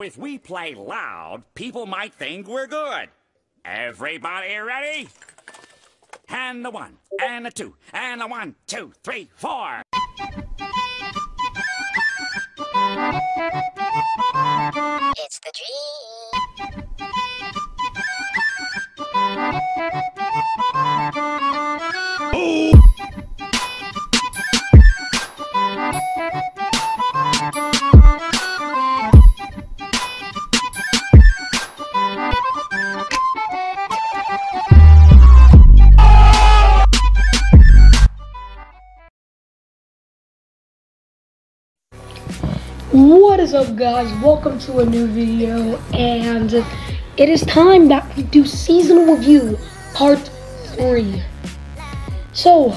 If we play loud, people might think we're good. Everybody ready? And the one, and the two, and the one, two, three, four. It's the dream. What up guys? Welcome to a new video and it is time that we do seasonal review part 3. So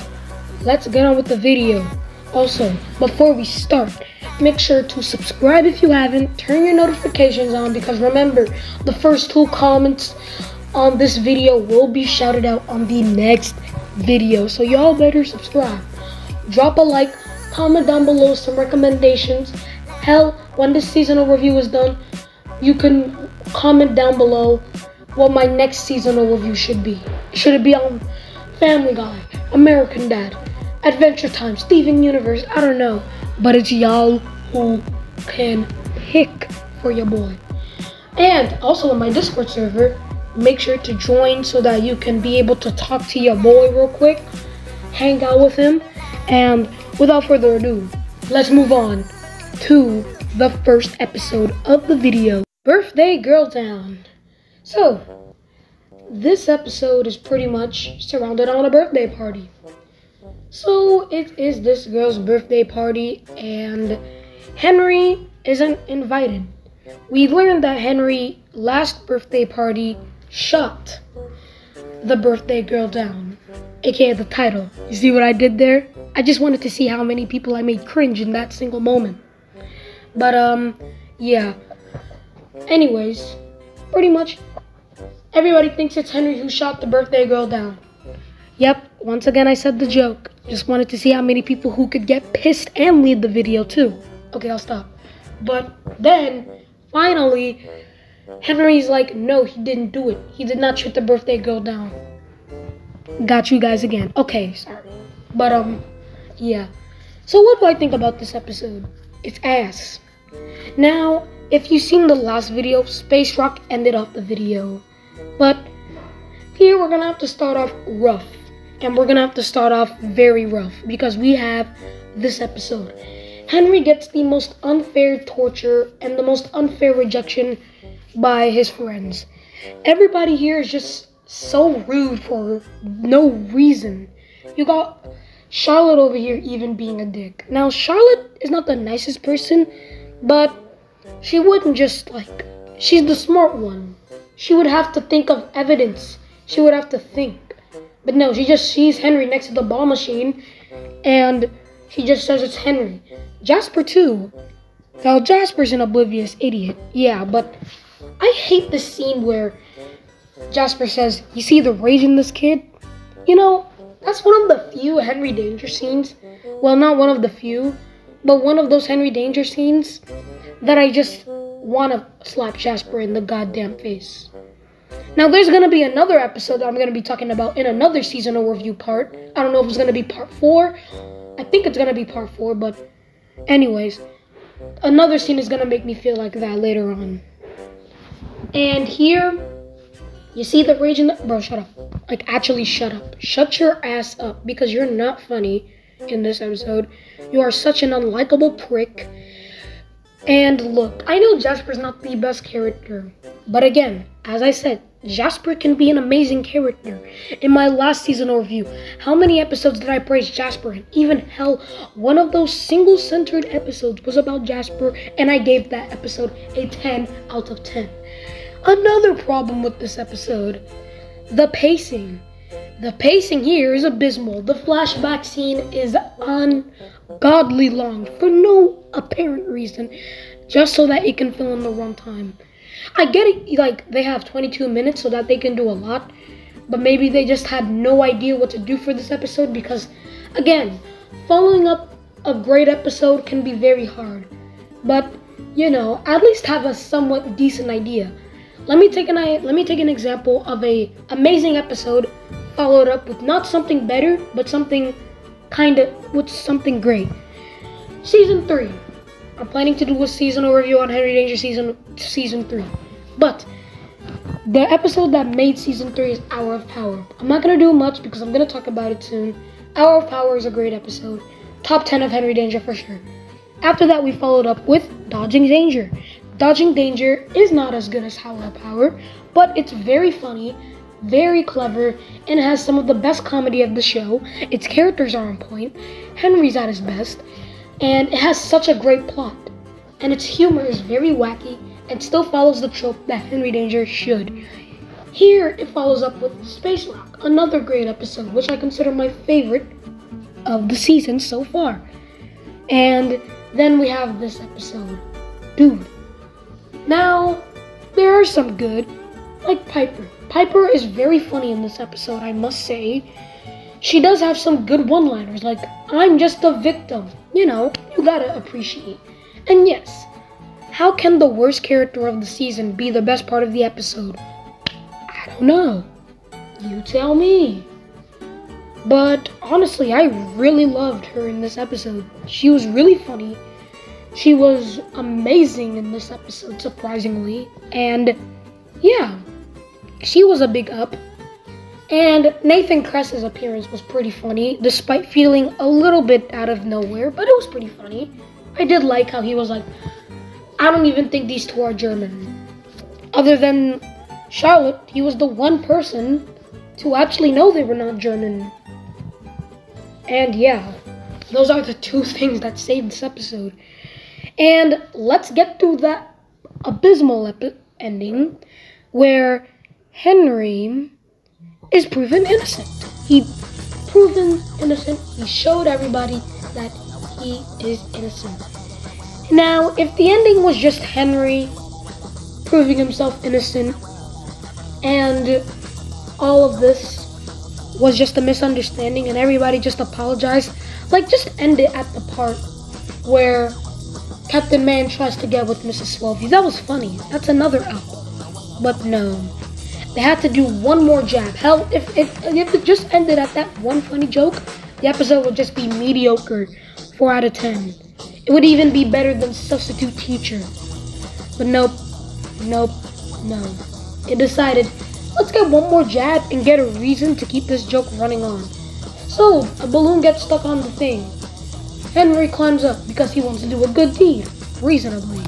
let's get on with the video. Also, before we start, make sure to subscribe if you haven't, turn your notifications on because remember the first two comments on this video will be shouted out on the next video. So y'all better subscribe. Drop a like, comment down below some recommendations Hell, when this seasonal review is done, you can comment down below what my next seasonal review should be. Should it be on Family Guy, American Dad, Adventure Time, Steven Universe? I don't know. But it's y'all who can pick for your boy. And also on my Discord server, make sure to join so that you can be able to talk to your boy real quick, hang out with him, and without further ado, let's move on to the first episode of the video Birthday Girl Down. So, this episode is pretty much surrounded on a birthday party. So, it is this girl's birthday party, and Henry isn't invited. We learned that Henry last birthday party shot the birthday girl down, aka the title. You see what I did there? I just wanted to see how many people I made cringe in that single moment. But um, yeah. Anyways, pretty much everybody thinks it's Henry who shot the birthday girl down. Yep, once again I said the joke. Just wanted to see how many people who could get pissed and leave the video too. Okay, I'll stop. But then, finally, Henry's like, no, he didn't do it. He did not shoot the birthday girl down. Got you guys again. Okay, sorry. But um, yeah. So what do I think about this episode? It's ass. Now, if you've seen the last video, Space Rock ended off the video. But here we're gonna have to start off rough. And we're gonna have to start off very rough because we have this episode. Henry gets the most unfair torture and the most unfair rejection by his friends. Everybody here is just so rude for no reason. You got Charlotte over here even being a dick. Now, Charlotte is not the nicest person, but she wouldn't just like, she's the smart one. She would have to think of evidence. She would have to think. But no, she just sees Henry next to the ball machine and she just says it's Henry. Jasper, too. Now, Jasper's an oblivious idiot. Yeah, but I hate the scene where Jasper says, You see the rage in this kid? You know, that's one of the few Henry Danger scenes. Well, not one of the few, but one of those Henry Danger scenes that I just want to slap Jasper in the goddamn face. Now, there's going to be another episode that I'm going to be talking about in another seasonal review part. I don't know if it's going to be part four. I think it's going to be part four, but, anyways, another scene is going to make me feel like that later on. And here, you see the rage in the. Bro, shut up. Like, actually, shut up. Shut your ass up because you're not funny in this episode. You are such an unlikable prick. And look, I know Jasper's not the best character. But again, as I said, Jasper can be an amazing character. In my last season review, how many episodes did I praise Jasper in? Even hell, one of those single centered episodes was about Jasper, and I gave that episode a 10 out of 10. Another problem with this episode the pacing. The pacing here is abysmal. The flashback scene is ungodly long for no apparent reason, just so that it can fill in the runtime. I get it, like, they have 22 minutes so that they can do a lot, but maybe they just had no idea what to do for this episode because, again, following up a great episode can be very hard. But you know, at least have a somewhat decent idea. Let me take an let me take an example of a amazing episode followed up with not something better, but something kind of with something great. Season three. I'm planning to do a seasonal review on Henry Danger season season three, but the episode that made season three is Hour of Power. I'm not gonna do much because I'm gonna talk about it soon. Hour of Power is a great episode. Top 10 of Henry Danger for sure. After that, we followed up with Dodging Danger. Dodging Danger is not as good as Hour of Power, but it's very funny, very clever, and has some of the best comedy of the show. Its characters are on point, Henry's at his best, and it has such a great plot. And its humor is very wacky and still follows the trope that Henry Danger should. Here, it follows up with Space Rock, another great episode, which I consider my favorite of the season so far. And then we have this episode, Dude. Now, there are some good, like Piper. Piper is very funny in this episode, I must say. She does have some good one liners, like, I'm just a victim. You know, you gotta appreciate. And yes, how can the worst character of the season be the best part of the episode? I don't know. You tell me. But honestly, I really loved her in this episode. She was really funny. She was amazing in this episode, surprisingly. And yeah, she was a big up. And Nathan Kress's appearance was pretty funny, despite feeling a little bit out of nowhere, but it was pretty funny. I did like how he was like, I don't even think these two are German. Other than Charlotte, he was the one person to actually know they were not German. And yeah, those are the two things that saved this episode. And let's get to that abysmal epi- ending where Henry is proven innocent. He proven innocent. He showed everybody that he is innocent. Now, if the ending was just Henry proving himself innocent and all of this was just a misunderstanding and everybody just apologized, like just end it at the part where Captain Man tries to get with Mrs. Swellview. That was funny. That's another up. But no. They had to do one more jab. Hell, if it, if it just ended at that one funny joke, the episode would just be mediocre. 4 out of 10. It would even be better than Substitute Teacher. But nope. Nope. No. It decided, let's get one more jab and get a reason to keep this joke running on. So, a balloon gets stuck on the thing. Henry climbs up because he wants to do a good deed, reasonably.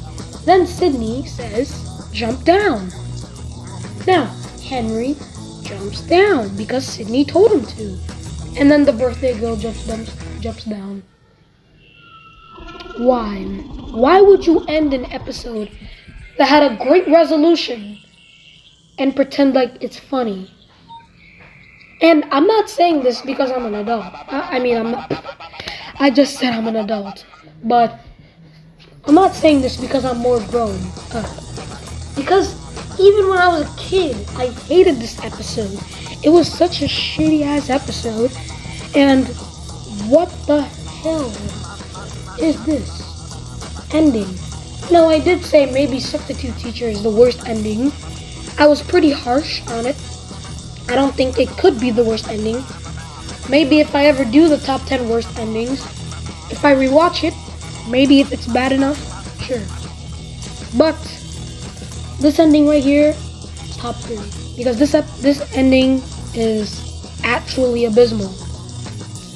Then Sydney says, jump down. Now, Henry jumps down because Sydney told him to. And then the birthday girl jumps, jumps, jumps down. Why? Why would you end an episode that had a great resolution and pretend like it's funny? And I'm not saying this because I'm an adult. I, I mean, I'm not. I just said I'm an adult. But I'm not saying this because I'm more grown. Uh, because even when I was a kid, I hated this episode. It was such a shitty ass episode. And what the hell is this ending? No, I did say maybe Substitute Teacher is the worst ending. I was pretty harsh on it. I don't think it could be the worst ending. Maybe if I ever do the top 10 worst endings, if I rewatch it, maybe if it's bad enough, sure. But this ending right here, top three, because this this ending is actually abysmal,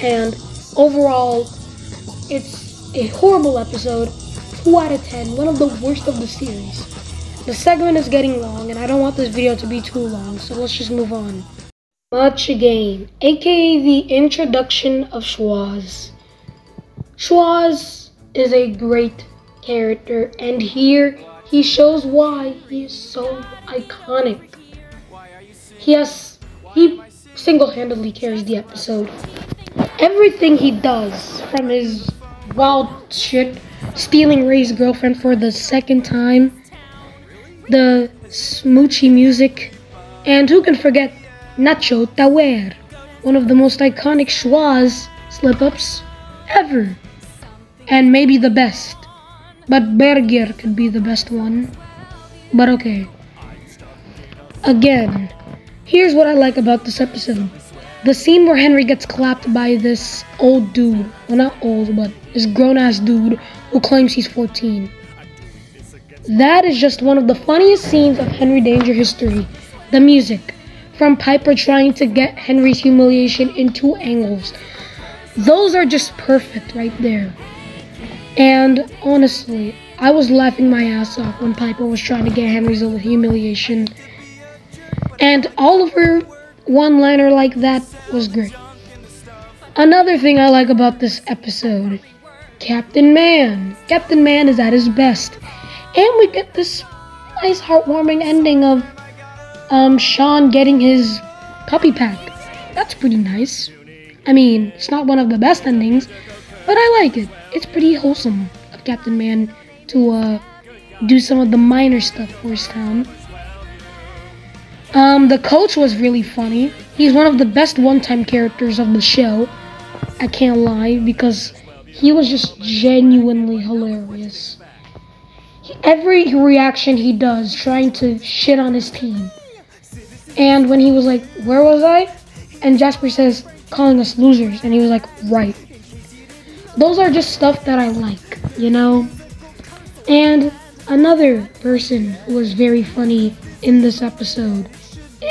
and overall, it's a horrible episode. Two out of ten, one of the worst of the series. The segment is getting long, and I don't want this video to be too long, so let's just move on. Much Game, aka the introduction of Schwoz. Schwoz is a great character, and here he shows why he is so iconic. He has he single-handedly carries the episode. Everything he does, from his wild shit, stealing Ray's girlfriend for the second time, the smoochy music, and who can forget Nacho Tawer, one of the most iconic Schwoz slip ups ever, and maybe the best. But Berger could be the best one. But okay. Again, here's what I like about this episode. The scene where Henry gets clapped by this old dude. Well, not old, but this grown ass dude who claims he's 14. That is just one of the funniest scenes of Henry Danger history. The music. From Piper trying to get Henry's humiliation in two angles. Those are just perfect right there. And honestly, I was laughing my ass off when Piper was trying to get Henry's little humiliation. And Oliver one liner like that was great. Another thing I like about this episode Captain Man. Captain Man is at his best. And we get this nice heartwarming ending of um, Sean getting his puppy pack. That's pretty nice. I mean, it's not one of the best endings, but I like it. It's pretty wholesome of Captain Man to uh, do some of the minor stuff for his town. Um, the coach was really funny. He's one of the best one-time characters of the show. I can't lie because he was just genuinely hilarious. Every reaction he does trying to shit on his team. And when he was like, "Where was I?" and Jasper says, "Calling us losers," and he was like, "Right." Those are just stuff that I like, you know. And another person who was very funny in this episode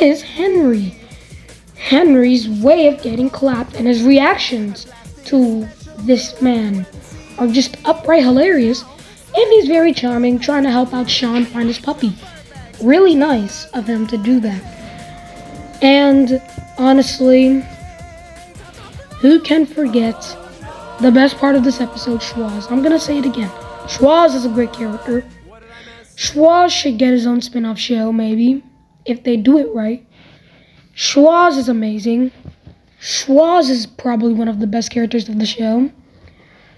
is Henry. Henry's way of getting clapped and his reactions to this man are just upright hilarious. And he's very charming, trying to help out Sean find his puppy. Really nice of him to do that. And honestly, who can forget the best part of this episode, Schwoz? I'm gonna say it again. Schwoz is a great character. Schwoz should get his own spin off show, maybe if they do it right. Schwoz is amazing. Schwoz is probably one of the best characters of the show.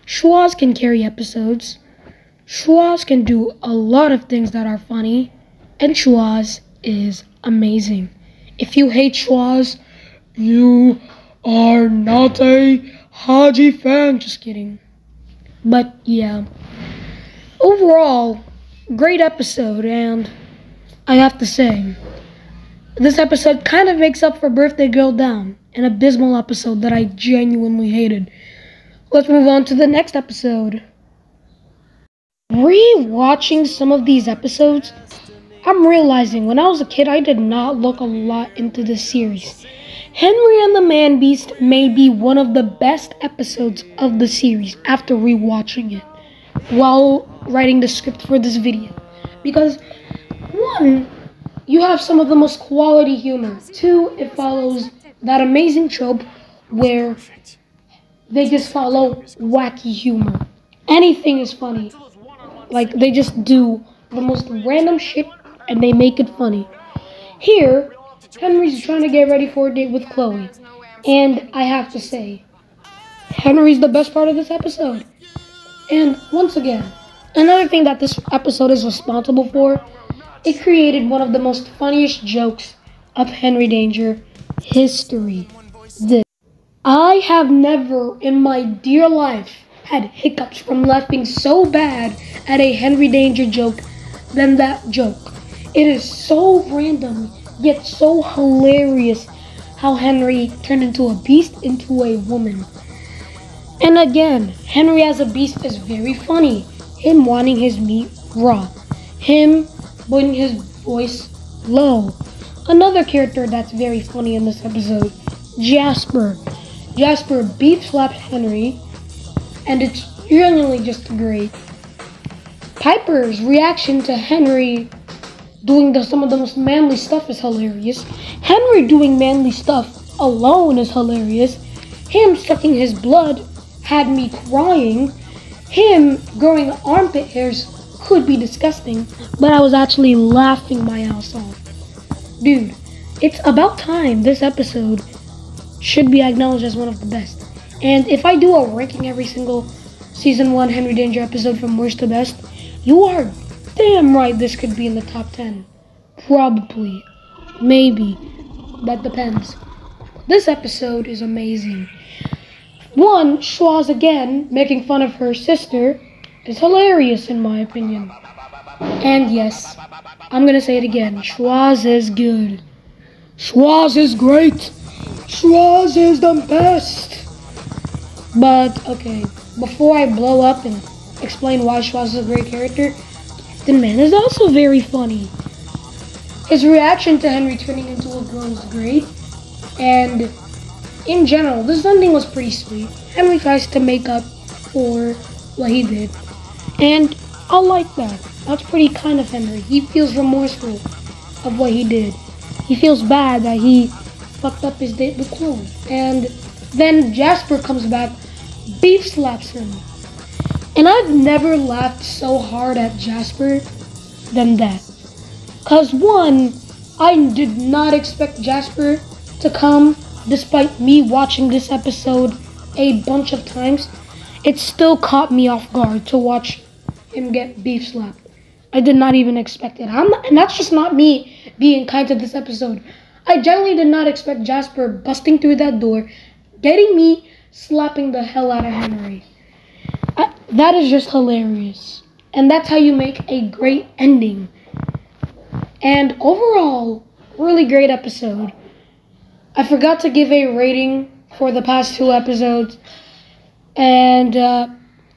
Schwoz can carry episodes. Schwoz can do a lot of things that are funny. And Schwoz is amazing. If you hate Schwoz, you are not a Hadji fan. Just kidding. But yeah. Overall, great episode, and I have to say, this episode kind of makes up for Birthday Girl Down, an abysmal episode that I genuinely hated. Let's move on to the next episode. Re-watching some of these episodes, I'm realizing when I was a kid I did not look a lot into this series. Henry and the Man Beast may be one of the best episodes of the series after rewatching it while writing the script for this video. Because one, you have some of the most quality humor. Two, it follows that amazing trope where they just follow wacky humor. Anything is funny. Like they just do the most random shit and they make it funny. Here, Henry's trying to get ready for a date with Chloe. And I have to say, Henry's the best part of this episode. And once again, another thing that this episode is responsible for it created one of the most funniest jokes of Henry Danger history. This. I have never in my dear life had hiccups from laughing so bad at a Henry Danger joke than that joke. It is so random, yet so hilarious how Henry turned into a beast into a woman. And again, Henry as a beast is very funny. Him wanting his meat raw. Him putting his voice low. Another character that's very funny in this episode, Jasper. Jasper beef slapped Henry, and it's genuinely just great. Piper's reaction to Henry doing the, some of the most manly stuff is hilarious. Henry doing manly stuff alone is hilarious. Him sucking his blood had me crying. Him growing armpit hairs could be disgusting, but I was actually laughing my ass off. Dude, it's about time this episode should be acknowledged as one of the best. And if I do a ranking every single season one Henry Danger episode from worst to best, you are damn right this could be in the top 10. Probably. Maybe. That depends. This episode is amazing. One, Schwoz again making fun of her sister is hilarious in my opinion. And yes, I'm gonna say it again. Schwoz is good. Schwoz is great. Schwoz is the best. But okay, before I blow up and explain why Schwoz is a great character, the man is also very funny. His reaction to Henry turning into a girl was great, and in general, this ending was pretty sweet. Henry tries to make up for what he did, and I like that. That's pretty kind of Henry. He feels remorseful of what he did. He feels bad that he fucked up his date with Chloe. And then Jasper comes back, beef slaps him. And I've never laughed so hard at Jasper than that. Cause one, I did not expect Jasper to come despite me watching this episode a bunch of times. It still caught me off guard to watch him get beef slapped. I did not even expect it. And that's just not me being kind to this episode. I generally did not expect Jasper busting through that door, getting me slapping the hell out of Henry. That is just hilarious. And that's how you make a great ending. And overall, really great episode. I forgot to give a rating for the past two episodes. And uh,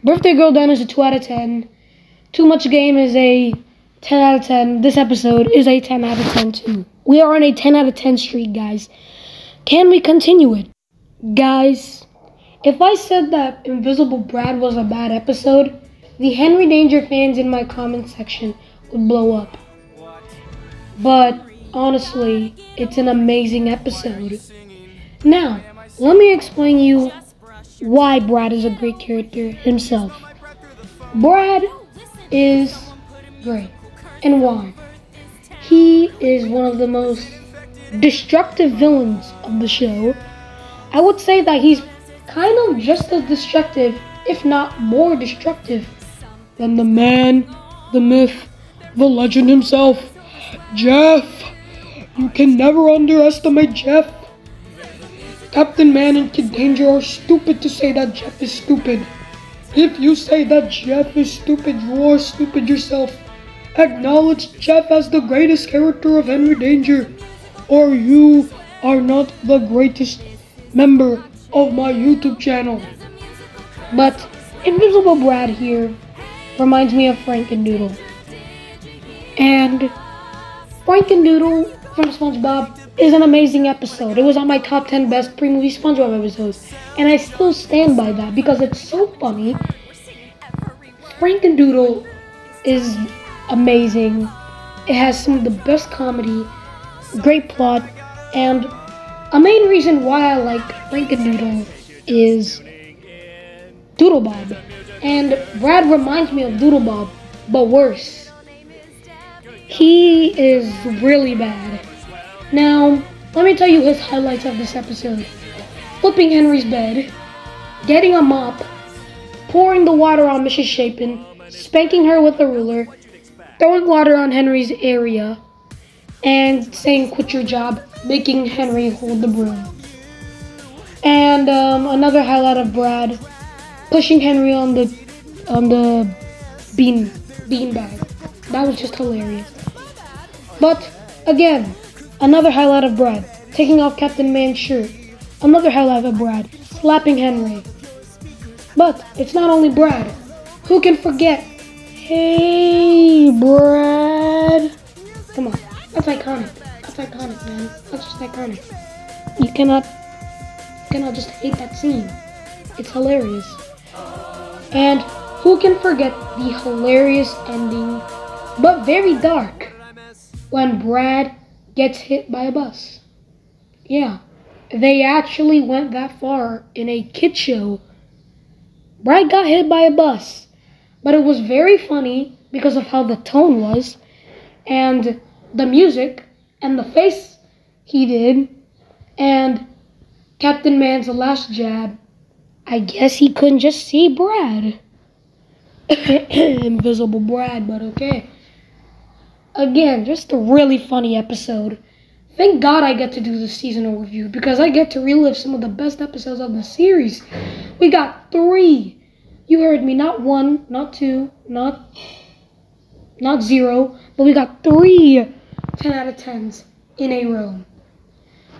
Birthday Girl Down is a 2 out of 10. Too Much Game is a 10 out of 10. This episode is a 10 out of 10 too. We are on a 10 out of 10 streak, guys. Can we continue it? Guys, if I said that Invisible Brad was a bad episode, the Henry Danger fans in my comment section would blow up. But honestly, it's an amazing episode. Now, let me explain you why Brad is a great character himself. Brad is great. And why? He is one of the most destructive villains of the show. I would say that he's kind of just as destructive, if not more destructive, than the man, the myth, the legend himself, Jeff. You can never underestimate Jeff. Captain Man and Kid Danger are stupid to say that Jeff is stupid. If you say that Jeff is stupid, you are stupid yourself. Acknowledge Jeff as the greatest character of Henry Danger, or you are not the greatest member of my YouTube channel. But Invisible Brad here reminds me of Frankendoodle. And and Frankendoodle from SpongeBob is an amazing episode. It was on my top 10 best pre-movie SpongeBob episodes. And I still stand by that because it's so funny. Frankendoodle is amazing. It has some of the best comedy, great plot, and a main reason why I like Frankendoodle is Doodlebob. And Brad reminds me of Doodlebob, but worse. He is really bad. Now, let me tell you his highlights of this episode. Flipping Henry's bed, getting a mop, pouring the water on Mrs. Shapen, spanking her with a ruler, throwing water on Henry's area, and saying quit your job, making Henry hold the broom. And um, another highlight of Brad pushing Henry on the on the bean bean bag. That was just hilarious. But again, another highlight of Brad taking off Captain Man's shirt. Another highlight of Brad slapping Henry. But it's not only Brad. Who can forget? Hey, Brad. Come on, that's iconic. That's iconic, man. That's just iconic. You cannot, you cannot just hate that scene. It's hilarious. And who can forget the hilarious ending, but very dark, when Brad gets hit by a bus? Yeah, they actually went that far in a kid show. Brad got hit by a bus, but it was very funny because of how the tone was, and the music, and the face he did, and Captain Man's last jab. I guess he couldn't just see Brad. Invisible Brad, but okay. Again, just a really funny episode. Thank God I get to do the seasonal review because I get to relive some of the best episodes of the series. We got three You heard me. Not one, not two, not not zero, but we got three 10 out of 10s in a row.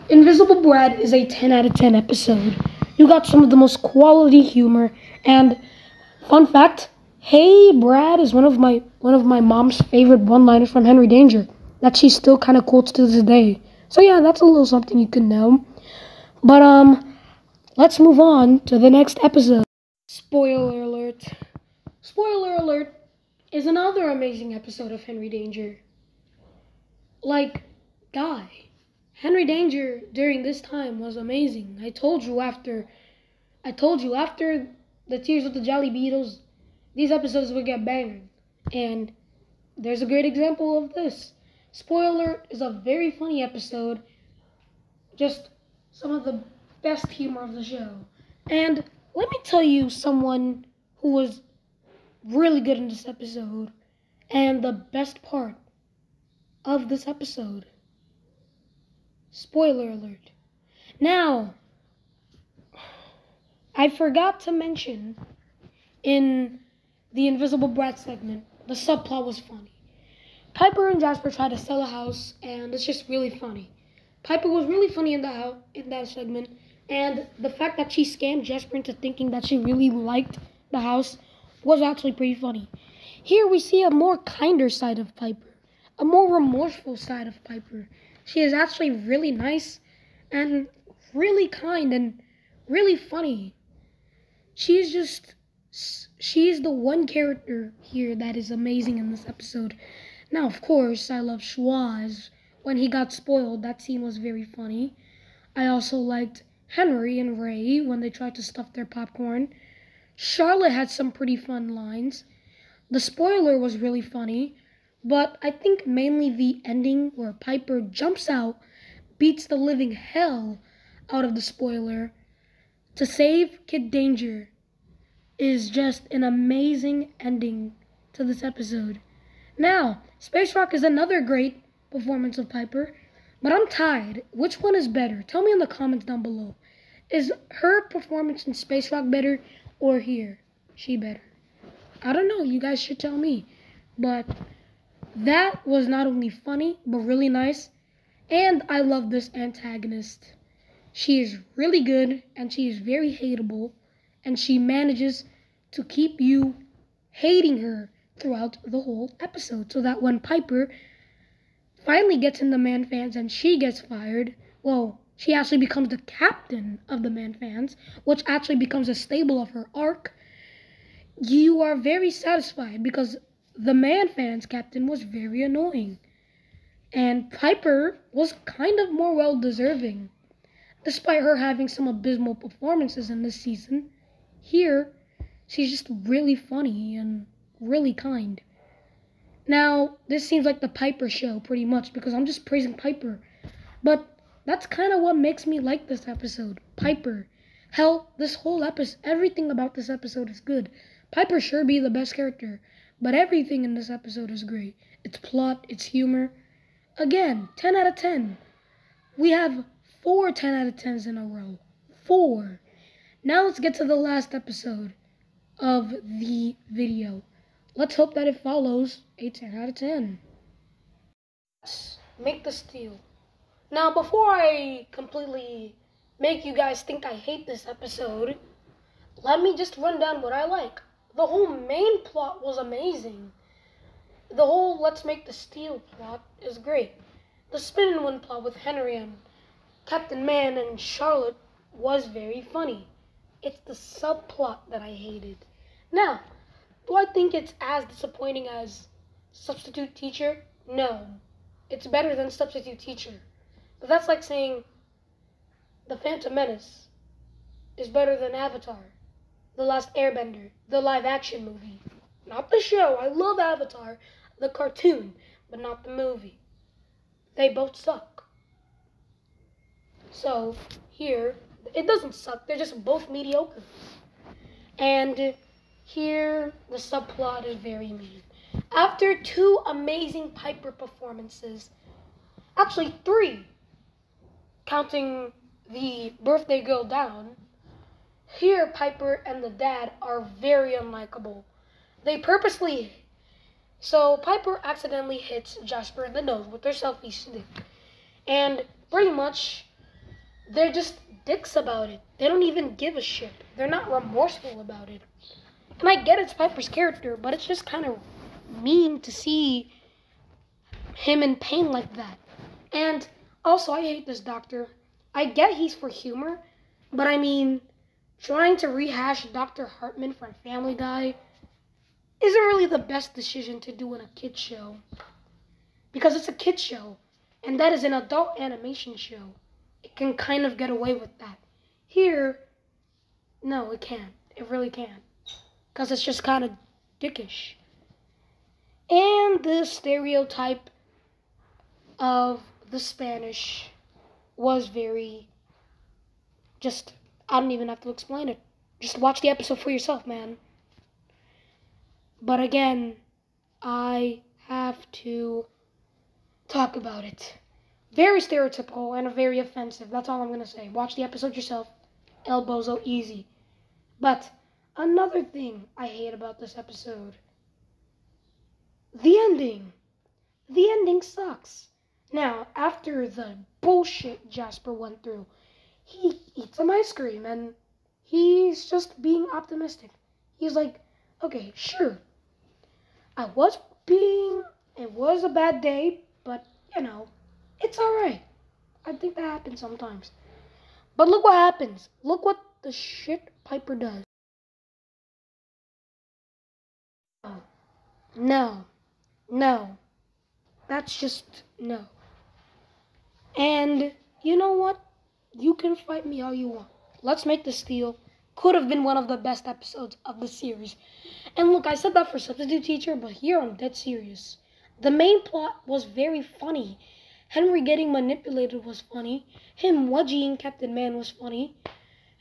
Invisible Brad is a 10 out of 10 episode. You got some of the most quality humor and fun fact, Hey Brad is one of my one of my mom's favorite one-liners from Henry Danger that she still kind of quotes to this day. So yeah, that's a little something you can know. But um let's move on to the next episode. Spoiler alert. Spoiler alert is another amazing episode of Henry Danger. Like, guy, Henry Danger during this time was amazing. I told you after, I told you after the Tears of the Jolly Beetles, these episodes would get banging. And there's a great example of this. Spoiler is a very funny episode. Just some of the best humor of the show. And let me tell you someone who was really good in this episode and the best part of this episode. Spoiler alert. Now, I forgot to mention in the Invisible Brad segment, the subplot was funny. Piper and Jasper try to sell a house, and it's just really funny. Piper was really funny in that in that segment, and the fact that she scammed Jasper into thinking that she really liked the house was actually pretty funny. Here we see a more kinder side of Piper, a more remorseful side of Piper. She is actually really nice and really kind and really funny. She's just she's the one character here that is amazing in this episode. Now, of course, I love Schwoz. When he got spoiled, that scene was very funny. I also liked Henry and Ray when they tried to stuff their popcorn. Charlotte had some pretty fun lines. The spoiler was really funny, but I think mainly the ending where Piper jumps out, beats the living hell out of the spoiler to save Kid Danger is just an amazing ending to this episode. Now, Space Rock is another great performance of Piper, but I'm tied. Which one is better? Tell me in the comments down below. Is her performance in Space Rock better or here? She better. I don't know. You guys should tell me. But that was not only funny, but really nice. And I love this antagonist. She is really good and she is very hateable. And she manages to keep you hating her throughout the whole episode. So that when Piper finally gets in the Man Fans and she gets fired, well, she actually becomes the captain of the Man Fans, which actually becomes a stable of her arc. You are very satisfied because the Man Fans captain was very annoying. And Piper was kind of more well deserving. Despite her having some abysmal performances in this season, here she's just really funny and really kind. Now, this seems like the Piper show pretty much because I'm just praising Piper. But that's kind of what makes me like this episode. Piper. Hell, this whole episode, everything about this episode is good. Piper sure be the best character, but everything in this episode is great. Its plot, its humor. Again, 10 out of 10. We have four 10 out of 10s in a row. Four. Now let's get to the last episode of the video. Let's hope that it follows a 10 out of 10. Make the steal. Now, before I completely make you guys think I hate this episode, let me just run down what I like. The whole main plot was amazing. The whole let's make the steal plot is great. The spin and win plot with Henry and Captain Man and Charlotte was very funny. It's the subplot that I hated. Now, do I think it's as disappointing as Substitute Teacher? No. It's better than Substitute Teacher. But that's like saying The Phantom Menace is better than Avatar, The Last Airbender, the live action movie. Not the show. I love Avatar, the cartoon, but not the movie. They both suck. So, here, it doesn't suck. They're just both mediocre. And here, the subplot is very mean. After two amazing Piper performances, actually three, counting the birthday girl down, here Piper and the dad are very unlikable. They purposely so Piper accidentally hits Jasper in the nose with their selfie stick. And pretty much they're just dicks about it. They don't even give a shit. They're not remorseful about it. And I get it's Piper's character, but it's just kind of mean to see him in pain like that. And also, I hate this doctor. I get he's for humor, but I mean, trying to rehash Dr. Hartman from Family Guy isn't really the best decision to do in a kid show. Because it's a kid show, and that is an adult animation show. It can kind of get away with that. Here, no, it can't. It really can't. Because it's just kind of dickish. And the stereotype of the Spanish was very just I don't even have to explain it. Just watch the episode for yourself, man. But again, I have to talk about it. Very stereotypical and very offensive. That's all I'm going to say. Watch the episode yourself. El Bozo easy. But another thing I hate about this episode the ending. The ending sucks. Now, after the bullshit Jasper went through, he eats some ice cream and he's just being optimistic. He's like, okay, sure. I was being, it was a bad day, but you know, it's alright. I think that happens sometimes. But look what happens. Look what the shit Piper does. No. No. That's just no. And you know what? You can fight me all you want. Let's make this deal. Could have been one of the best episodes of the series. And look, I said that for Substitute Teacher, but here I'm dead serious. The main plot was very funny. Henry getting manipulated was funny. Him wedging Captain Man was funny.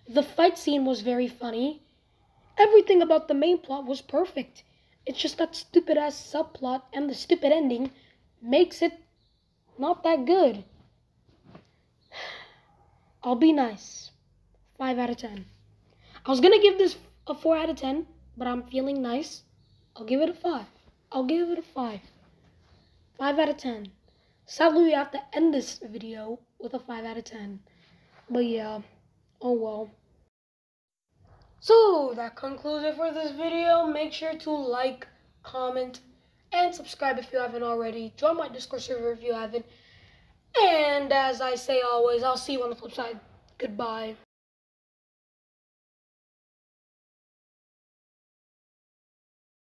The fight scene was very funny. Everything about the main plot was perfect. It's just that stupid ass subplot and the stupid ending makes it not that good. I'll be nice. 5 out of 10. I was gonna give this a 4 out of 10, but I'm feeling nice. I'll give it a 5. I'll give it a 5. 5 out of 10. Sadly, we have to end this video with a 5 out of 10. But yeah, oh well. So, that concludes it for this video. Make sure to like, comment, and subscribe if you haven't already. Join my Discord server if you haven't. And as I say always, I'll see you on the flip side. Goodbye.